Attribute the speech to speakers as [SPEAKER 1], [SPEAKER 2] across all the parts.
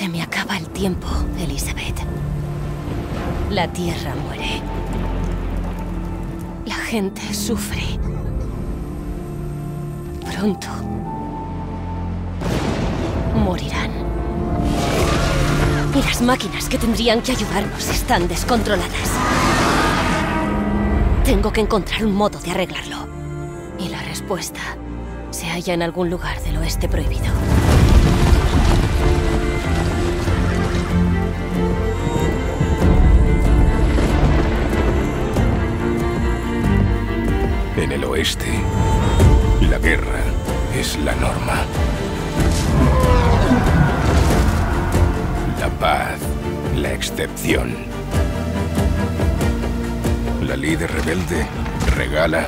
[SPEAKER 1] Se me acaba el tiempo, Elizabeth. La Tierra muere. La gente sufre. Pronto morirán. Y las máquinas que tendrían que ayudarnos están descontroladas. Tengo que encontrar un modo de arreglarlo. Y la respuesta se halla en algún lugar del oeste prohibido.
[SPEAKER 2] En el oeste, la guerra es la norma. La paz, la excepción. La líder rebelde regala,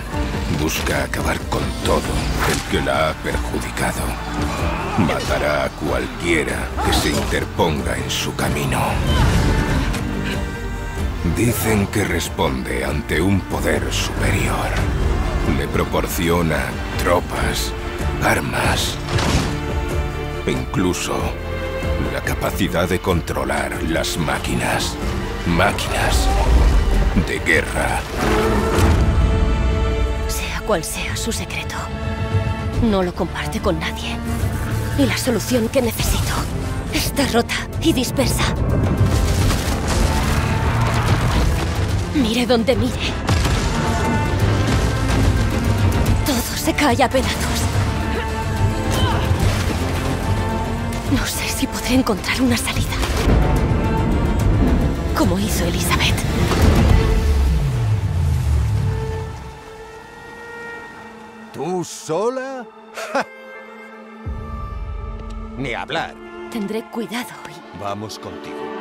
[SPEAKER 2] busca acabar con todo el que la ha perjudicado. Matará a cualquiera que se interponga en su camino. Dicen que responde ante un poder superior. Le proporciona tropas, armas e incluso la capacidad de controlar las máquinas. Máquinas de guerra.
[SPEAKER 1] Sea cual sea su secreto, no lo comparte con nadie. Y la solución que necesito está rota y dispersa. Mire donde mire. Todo se cae a pedazos. No sé si podré encontrar una salida. Como hizo Elizabeth.
[SPEAKER 3] ¿Tú sola? ¡Ja! Ni hablar.
[SPEAKER 1] Tendré cuidado y...
[SPEAKER 3] Vamos contigo.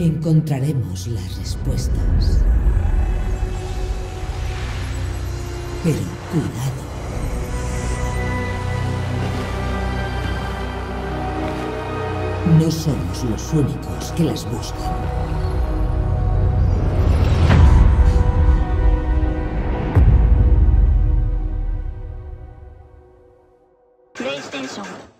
[SPEAKER 4] Encontraremos las respuestas. Pero cuidado. No somos los únicos que las buscan.
[SPEAKER 5] PlayStation